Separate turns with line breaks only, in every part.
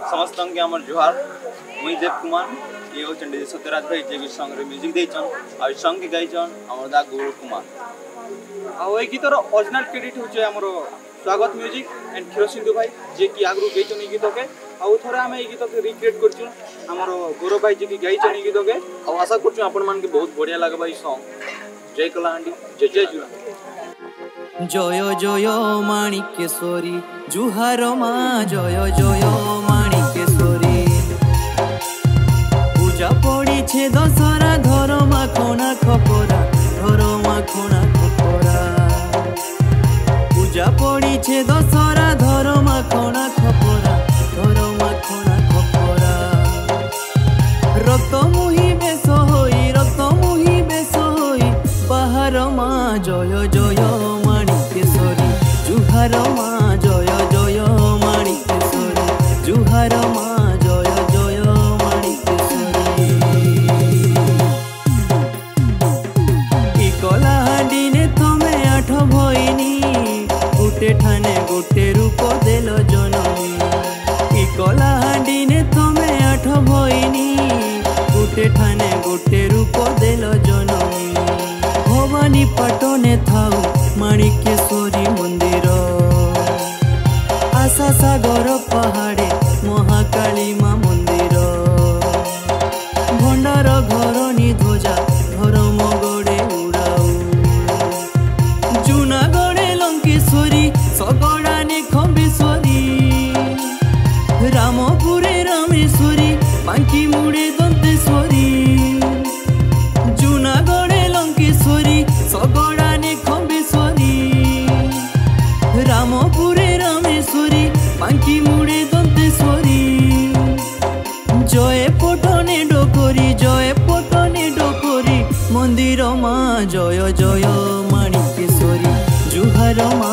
समस्त आमर मुई देव कुमार, ये हूँ सत्यराज भाई, जे कि संगे म्यूज़िक देचन आ संगे गाईचन आमर दा गौरव कुमार। आउ गीतर ओरिजिनल क्रेडिट हूँ आमर स्वागत म्यूज़िक एंड क्षीर सिंधु भाई, जे कि आगु गई गीत के। आउ थे आम ये गीत के रिक्रिएट कर गौरव भाई जी गई गीत के। आशा कर बहुत बढ़िया लगे भाई सॉन्ग जय कलाहांडी जय जय जुला
জয় জয় মাণিকেশ্বরী জুহার মা জয় জয় পড়িছে দশরা ধর মাখনা খপরা ধর মাখনা খপরা পূজা পড়িছে দশরা ধর মাখনা খপরা ধর মাখনা খপরা রক্ত মুহি বেশ হই, রক্ত মুহি বেশ হই পাহাড় মা জয় জয় মাণিকেশ্বরী। জুহার মা জয় জয় মাণিকেশ্বরী। জুহার মা গোটে ঠানে গোটে রূপ দেল জনমী ই কলা হাঁডিনে তমে আঠ ভইনি গোটে ঠানে গোটে রূপ দেল জনমী ভবানী পাটনে থাও মাণিকেশ্বরী মন্দির আশা সাগর বাঙ্কিমুড়ে দন্তেশ্বরী জুনাগড়ে লঙ্কেশ্বরী, সগড়ানে খম্বেশ্বরী। রামপুরে রামেশ্বরী বাঙ্কিমুড়ে দন্তেশ্বরী জয়ে পটনে ডোকরি জয়ে পটনে ডোকরি, মন্দির মা জয় জয় মাণিকেশ্বরী, জুহার মা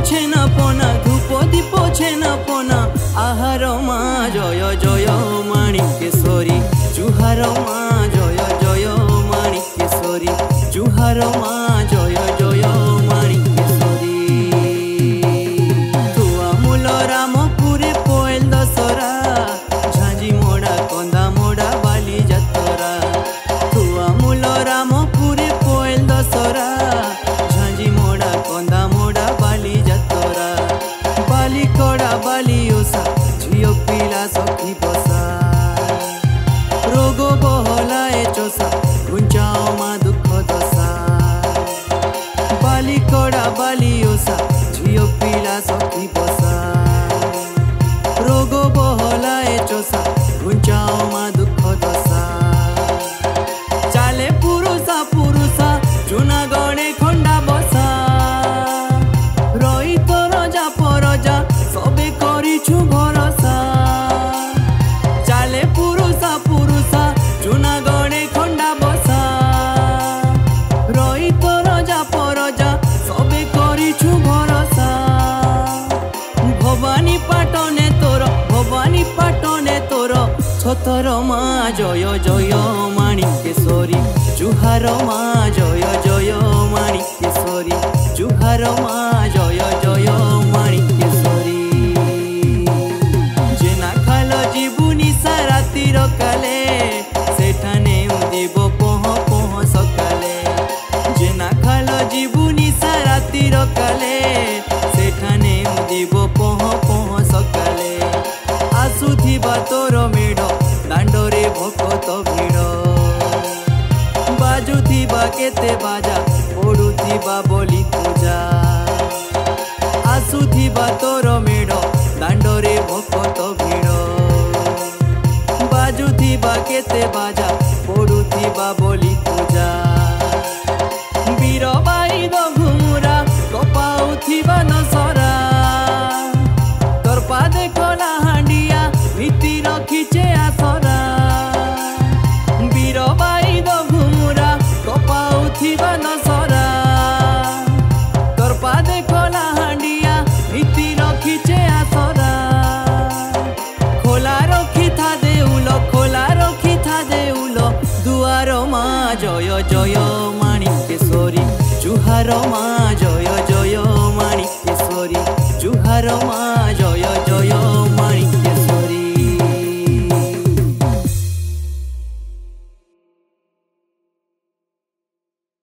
দীপ ছেনা পনা ধূপ দীপ ছেনা পনা আহার মা জয় জয় মাণিকেশ্বরী জুহার মা জয় জয় মাণিকেশ্বরী জুহার মা জয় জয় some people. জগতর মা, জয় জয় মাণিকেশ্বরী জুহার মা, জয় জয় মাণিকেশ্বরী জুহার মা, জয় জয় মাণিকেশ্বরী যে না খাল জীবুনি সারাতির কালে সেখানে উদিব পহ পহ সকালে। যে না খাল জীবুনি সারাতির কালে সেখানে উদিব পহ পহ সকালে। আসুথিবা তোর মেঢ ରେ ଭକତ ଭିଡ଼ ବାଜୁଥିବା କେତେ ବାଜା ପଡ଼ୁଥିବା ବୋଲି ପୂଜା ଆସୁଥିବା ତୋର ମେଢ଼ ଦାଣ୍ଡରେ ଭକତ ଭିଡ଼ ବାଜୁଥିବା କେତେ ବାଜା ପଡ଼ୁଥିବା ବୋଲି joyo mani kesori juharo mani